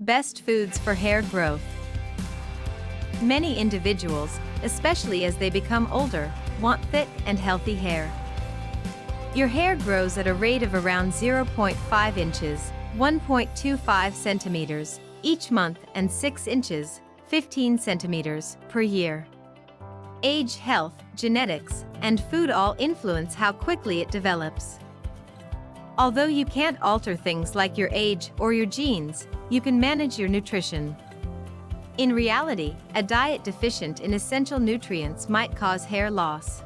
Best foods for hair growth. Many individuals, especially as they become older, want thick and healthy hair. Your hair grows at a rate of around 0.5 inches, 1.25 centimeters, each month and 6 inches, 15 centimeters, per year. Age, health, genetics, and food all influence how quickly it develops. Although you can't alter things like your age or your genes, you can manage your nutrition. In reality, a diet deficient in essential nutrients might cause hair loss.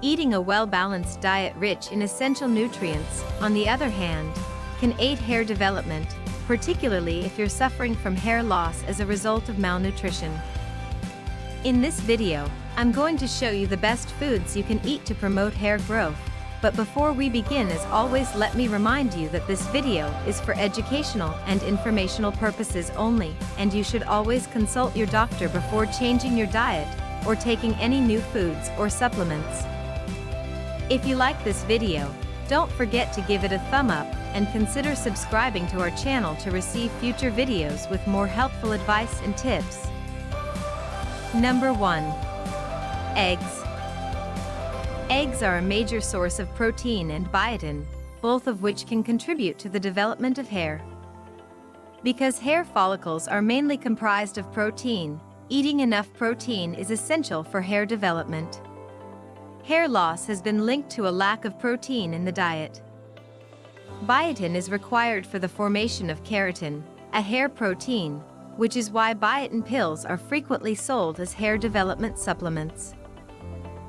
Eating a well-balanced diet rich in essential nutrients, on the other hand, can aid hair development, particularly if you're suffering from hair loss as a result of malnutrition. In this video, I'm going to show you the best foods you can eat to promote hair growth. But before we begin as always let me remind you that this video is for educational and informational purposes only, and you should always consult your doctor before changing your diet or taking any new foods or supplements. If you like this video, don't forget to give it a thumb up and consider subscribing to our channel to receive future videos with more helpful advice and tips. Number 1. Eggs. Eggs are a major source of protein and biotin, both of which can contribute to the development of hair. Because hair follicles are mainly comprised of protein, eating enough protein is essential for hair development. Hair loss has been linked to a lack of protein in the diet. Biotin is required for the formation of keratin, a hair protein, which is why biotin pills are frequently sold as hair development supplements.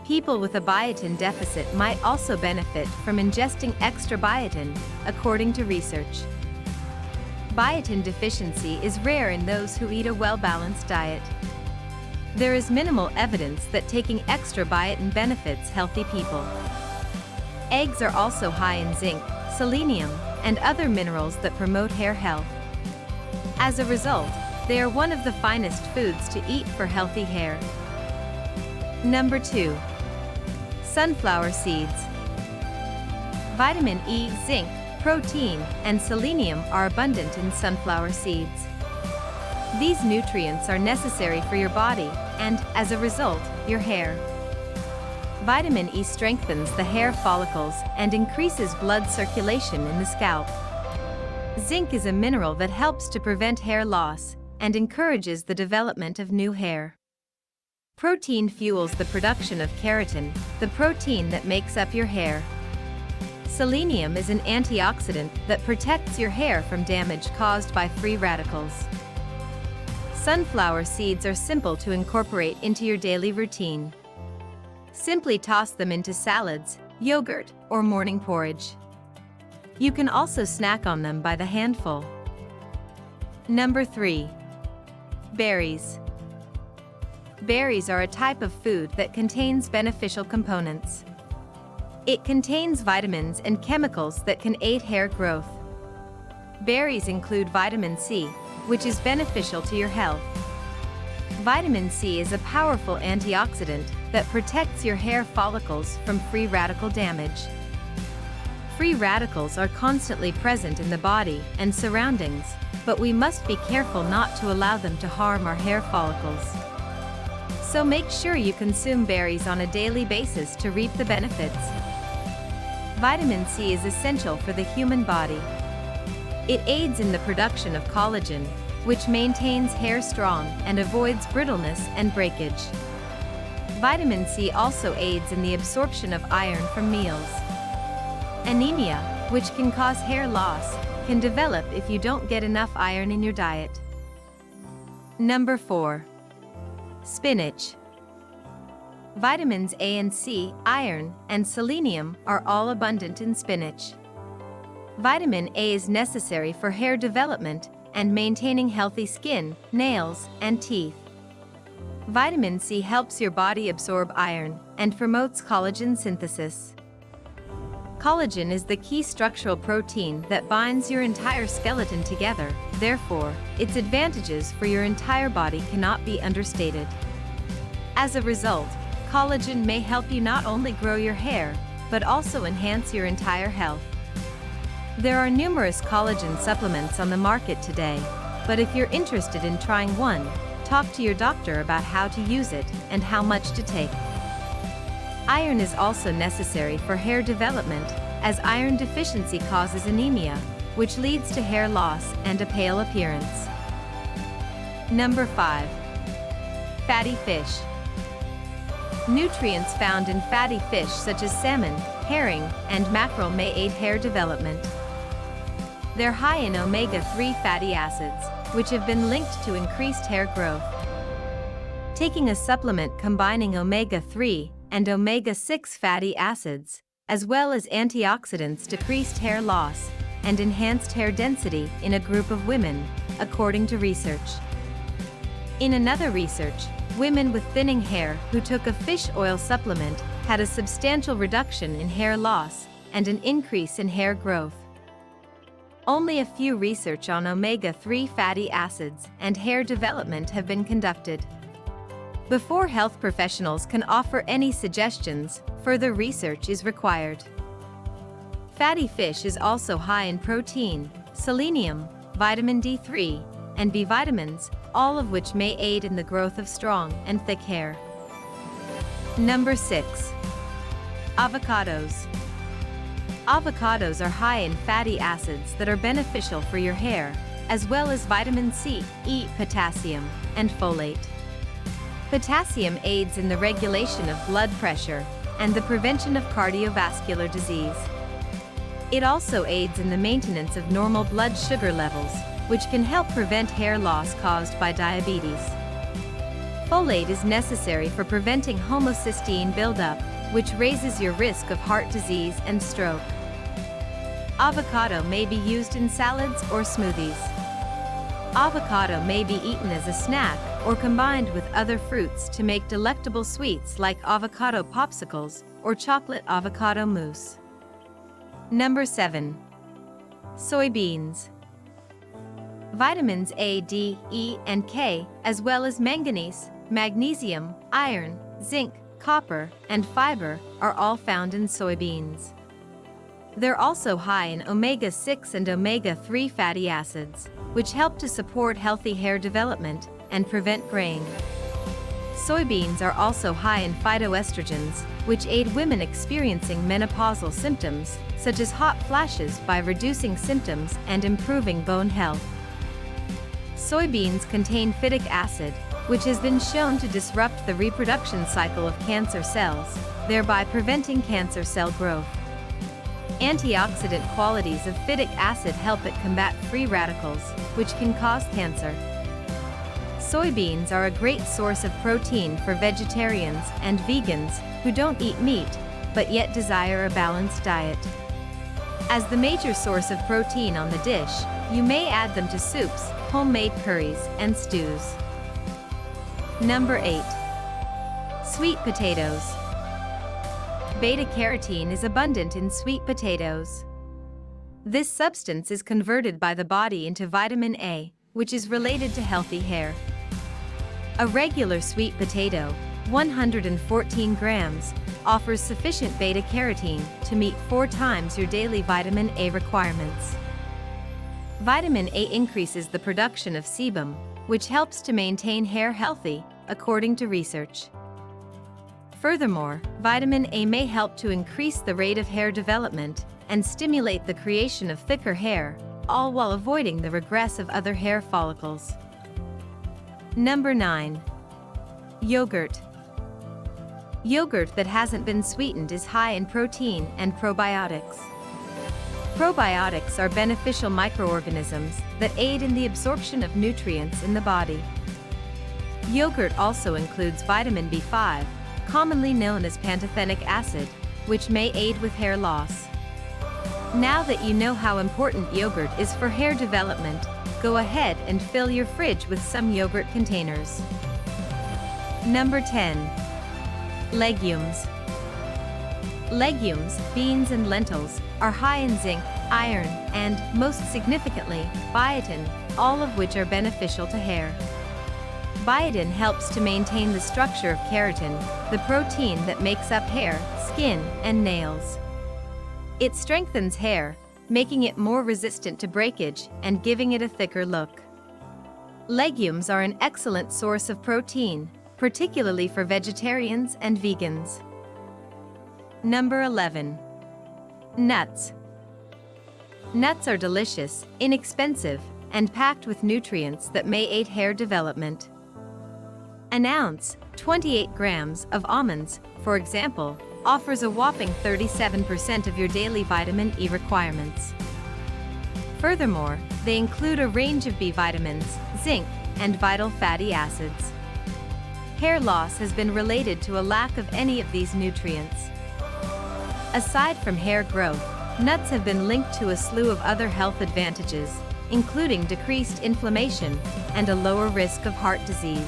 People with a biotin deficit might also benefit from ingesting extra biotin, according to research. Biotin deficiency is rare in those who eat a well-balanced diet. There is minimal evidence that taking extra biotin benefits healthy people. Eggs are also high in zinc, selenium, and other minerals that promote hair health. As a result, they are one of the finest foods to eat for healthy hair. Number 2. Sunflower seeds. Vitamin E, zinc, protein, and selenium are abundant in sunflower seeds. These nutrients are necessary for your body and, as a result, your hair. Vitamin E strengthens the hair follicles and increases blood circulation in the scalp. Zinc is a mineral that helps to prevent hair loss and encourages the development of new hair. Protein fuels the production of keratin, the protein that makes up your hair. Selenium is an antioxidant that protects your hair from damage caused by free radicals. Sunflower seeds are simple to incorporate into your daily routine. Simply toss them into salads, yogurt, or morning porridge. You can also snack on them by the handful. Number 3. Berries. Berries are a type of food that contains beneficial components. It contains vitamins and chemicals that can aid hair growth. Berries include vitamin C, which is beneficial to your health. Vitamin C is a powerful antioxidant that protects your hair follicles from free radical damage. Free radicals are constantly present in the body and surroundings, but we must be careful not to allow them to harm our hair follicles. So make sure you consume berries on a daily basis to reap the benefits. Vitamin C is essential for the human body. It aids in the production of collagen, which maintains hair strong and avoids brittleness and breakage. Vitamin C also aids in the absorption of iron from meals. Anemia, which can cause hair loss, can develop if you don't get enough iron in your diet. Number 4. Spinach. Vitamins A and C, iron, and selenium are all abundant in spinach. Vitamin A is necessary for hair development and maintaining healthy skin, nails, and teeth. Vitamin C helps your body absorb iron and promotes collagen synthesis. Collagen is the key structural protein that binds your entire skeleton together, therefore, its advantages for your entire body cannot be understated. As a result, collagen may help you not only grow your hair, but also enhance your entire health. There are numerous collagen supplements on the market today, but if you're interested in trying one, talk to your doctor about how to use it and how much to take. Iron is also necessary for hair development, as iron deficiency causes anemia, which leads to hair loss and a pale appearance. Number 5. Fatty fish. Nutrients found in fatty fish such as salmon, herring, and mackerel may aid hair development. They're high in omega-3 fatty acids, which have been linked to increased hair growth. Taking a supplement combining omega-3 and omega-6 fatty acids, as well as antioxidants decreased hair loss and enhanced hair density in a group of women, according to research. In another research, women with thinning hair who took a fish oil supplement had a substantial reduction in hair loss and an increase in hair growth. Only a few research on omega-3 fatty acids and hair development have been conducted. Before health professionals can offer any suggestions, further research is required. Fatty fish is also high in protein, selenium, vitamin D3, and B vitamins, all of which may aid in the growth of strong and thick hair. Number 6. Avocados. Avocados are high in fatty acids that are beneficial for your hair, as well as vitamin C, E, potassium, and folate. Potassium aids in the regulation of blood pressure and the prevention of cardiovascular disease. It also aids in the maintenance of normal blood sugar levels, which can help prevent hair loss caused by diabetes. Folate is necessary for preventing homocysteine buildup, which raises your risk of heart disease and stroke. Avocado may be used in salads or smoothies. Avocado may be eaten as a snack or combined with other fruits to make delectable sweets like avocado popsicles or chocolate avocado mousse. Number 7. Soybeans. Vitamins A, D, E, and K, as well as manganese, magnesium, iron, zinc, copper, and fiber, are all found in soybeans. They're also high in omega-6 and omega-3 fatty acids, which help to support healthy hair development and prevent graying. Soybeans are also high in phytoestrogens, which aid women experiencing menopausal symptoms, such as hot flashes by reducing symptoms and improving bone health. Soybeans contain phytic acid, which has been shown to disrupt the reproduction cycle of cancer cells, thereby preventing cancer cell growth. Antioxidant qualities of phytic acid help it combat free radicals, which can cause cancer. Soybeans are a great source of protein for vegetarians and vegans who don't eat meat, but yet desire a balanced diet. As the major source of protein on the dish, you may add them to soups, homemade curries, and stews. Number 8. Sweet potatoes. Beta-carotene is abundant in sweet potatoes. This substance is converted by the body into vitamin A, which is related to healthy hair. A regular sweet potato, 114 grams, offers sufficient beta-carotene to meet four times your daily vitamin A requirements. Vitamin A increases the production of sebum, which helps to maintain hair healthy, according to research. Furthermore, vitamin A may help to increase the rate of hair development and stimulate the creation of thicker hair, all while avoiding the regress of other hair follicles. Number 9. Yogurt. Yogurt that hasn't been sweetened is high in protein and probiotics. Probiotics are beneficial microorganisms that aid in the absorption of nutrients in the body. Yogurt also includes vitamin B5, commonly known as pantothenic acid, which may aid with hair loss. Now that you know how important yogurt is for hair development, Go ahead and fill your fridge with some yogurt containers. Number 10. Legumes. Legumes, beans and lentils, are high in zinc, iron, and, most significantly, biotin, all of which are beneficial to hair. Biotin helps to maintain the structure of keratin, the protein that makes up hair, skin, and nails. It strengthens hair, making it more resistant to breakage and giving it a thicker look. Legumes are an excellent source of protein, particularly for vegetarians and vegans. Number 11. Nuts. Nuts are delicious, inexpensive, and packed with nutrients that may aid hair development. An ounce, 28 grams, of almonds, for example, offers a whopping 37% of your daily vitamin E requirements. Furthermore, they include a range of B vitamins, zinc, and vital fatty acids. Hair loss has been related to a lack of any of these nutrients. Aside from hair growth, nuts have been linked to a slew of other health advantages, including decreased inflammation and a lower risk of heart disease.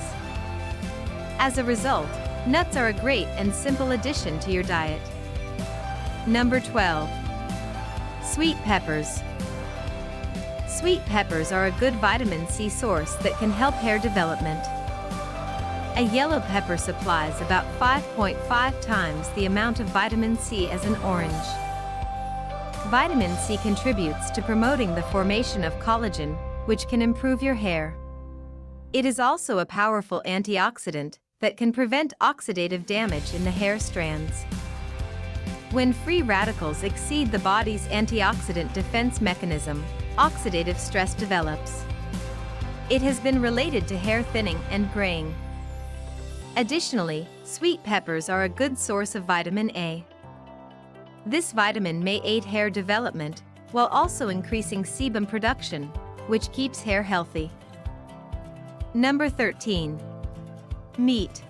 As a result, nuts are a great and simple addition to your diet. Number 12. Sweet peppers. Sweet peppers are a good vitamin C source that can help hair development. A yellow pepper supplies about 5.5 times the amount of vitamin C as an orange. Vitamin C contributes to promoting the formation of collagen, which can improve your hair. It is also a powerful antioxidant that can prevent oxidative damage in the hair strands. When free radicals exceed the body's antioxidant defense mechanism, oxidative stress develops. It has been related to hair thinning and graying. Additionally, sweet peppers are a good source of vitamin A. This vitamin may aid hair development while also increasing sebum production, which keeps hair healthy. Number 13. Meat.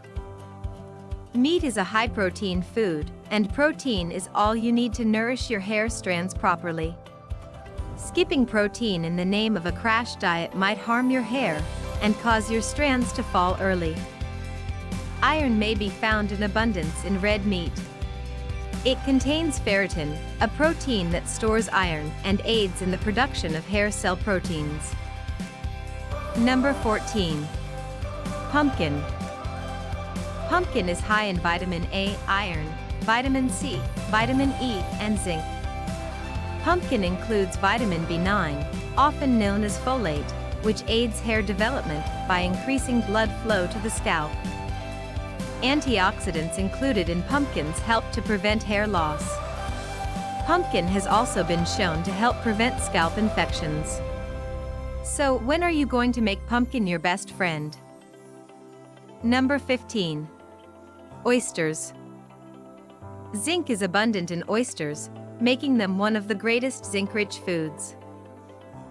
Meat is a high-protein food, and protein is all you need to nourish your hair strands properly. Skipping protein in the name of a crash diet might harm your hair and cause your strands to fall early. Iron may be found in abundance in red meat. It contains ferritin, a protein that stores iron and aids in the production of hair cell proteins. Number 14. Pumpkin. Pumpkin is high in vitamin A, iron, vitamin C, vitamin E, and zinc. Pumpkin includes vitamin B9, often known as folate, which aids hair development by increasing blood flow to the scalp. Antioxidants included in pumpkins help to prevent hair loss. Pumpkin has also been shown to help prevent scalp infections. So, when are you going to make pumpkin your best friend? Number 15. Oysters. Zinc is abundant in oysters, making them one of the greatest zinc-rich foods.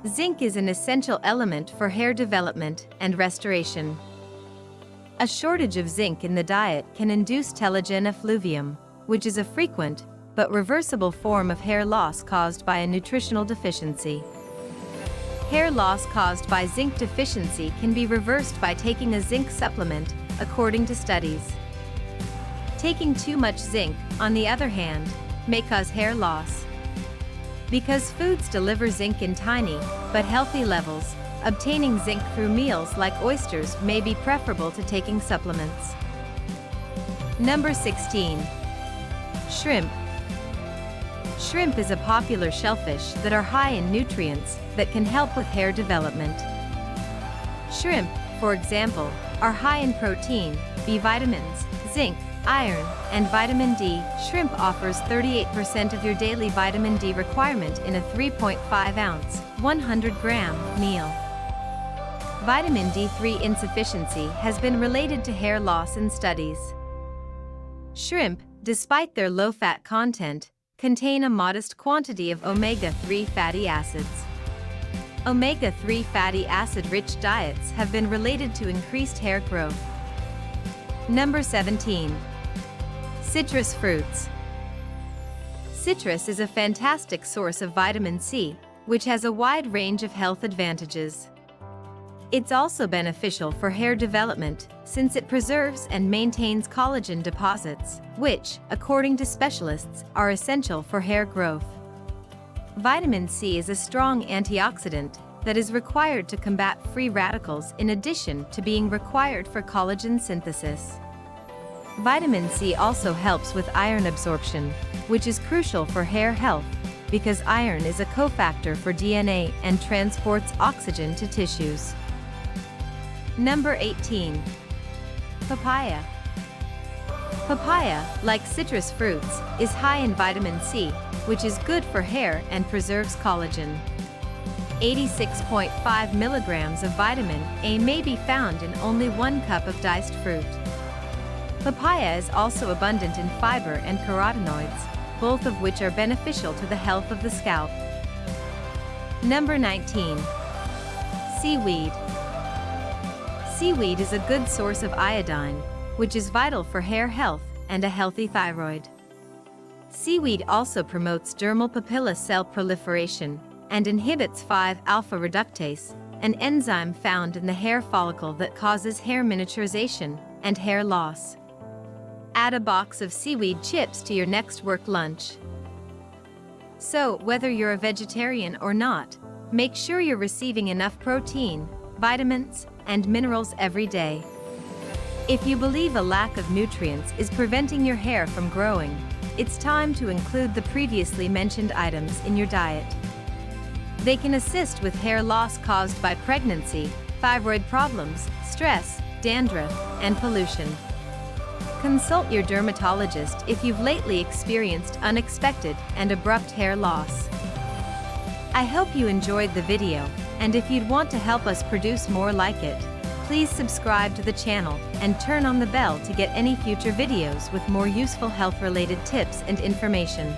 Zinc is an essential element for hair development and restoration. A shortage of zinc in the diet can induce telogen effluvium, which is a frequent but reversible form of hair loss caused by a nutritional deficiency. Hair loss caused by zinc deficiency can be reversed by taking a zinc supplement, according to studies. Taking too much zinc, on the other hand, may cause hair loss. Because foods deliver zinc in tiny, but healthy levels, Obtaining zinc through meals like oysters may be preferable to taking supplements. Number 16. Shrimp. Shrimp is a popular shellfish that are high in nutrients that can help with hair development. Shrimp, for example, are high in protein, B vitamins, zinc, iron, and vitamin D. Shrimp offers 38% of your daily vitamin D requirement in a 3.5 ounce, 100 gram meal. Vitamin D3 insufficiency has been related to hair loss in studies. Shrimp, despite their low fat content, contain a modest quantity of omega-3 fatty acids. Omega-3 fatty acid-rich diets have been related to increased hair growth. Number 17. Citrus fruits. Citrus is a fantastic source of vitamin C, which has a wide range of health advantages. It's also beneficial for hair development since it preserves and maintains collagen deposits, which, according to specialists, are essential for hair growth. Vitamin C is a strong antioxidant that is required to combat free radicals in addition to being required for collagen synthesis. Vitamin C also helps with iron absorption, which is crucial for hair health, because iron is a cofactor for DNA and transports oxygen to tissues. Number 18. Papaya. Papaya, like citrus fruits, is high in vitamin C, which is good for hair and preserves collagen. 86.5 milligrams of vitamin A may be found in only one cup of diced fruit. Papaya is also abundant in fiber and carotenoids, both of which are beneficial to the health of the scalp. Number 19. Seaweed. Seaweed is a good source of iodine, which is vital for hair health and a healthy thyroid. Seaweed also promotes dermal papilla cell proliferation, and inhibits 5-alpha reductase, an enzyme found in the hair follicle that causes hair miniaturization and hair loss. Add a box of seaweed chips to your next work lunch. So, whether you're a vegetarian or not, make sure you're receiving enough protein, vitamins, and minerals every day. If you believe a lack of nutrients is preventing your hair from growing, it's time to include the previously mentioned items in your diet. They can assist with hair loss caused by pregnancy, thyroid problems, stress, dandruff, and pollution. Consult your dermatologist if you've lately experienced unexpected and abrupt hair loss. I hope you enjoyed the video, and if you'd want to help us produce more like it, please subscribe to the channel and turn on the bell to get any future videos with more useful health-related tips and information.